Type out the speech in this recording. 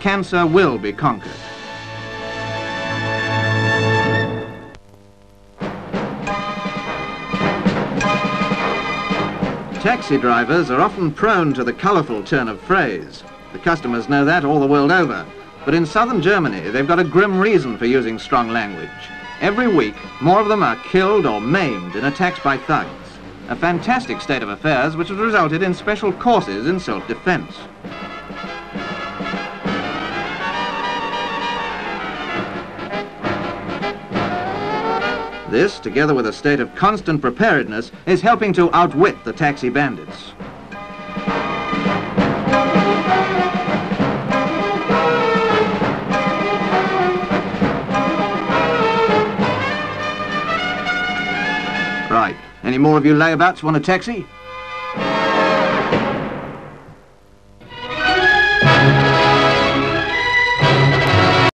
cancer will be conquered. Taxi drivers are often prone to the colourful turn of phrase. The customers know that all the world over. But in southern Germany, they've got a grim reason for using strong language. Every week, more of them are killed or maimed in attacks by thugs. A fantastic state of affairs which has resulted in special courses in self-defense. This, together with a state of constant preparedness, is helping to outwit the taxi bandits. Right. Any more of you layabouts want a taxi?